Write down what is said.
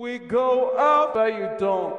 We go out, but you don't.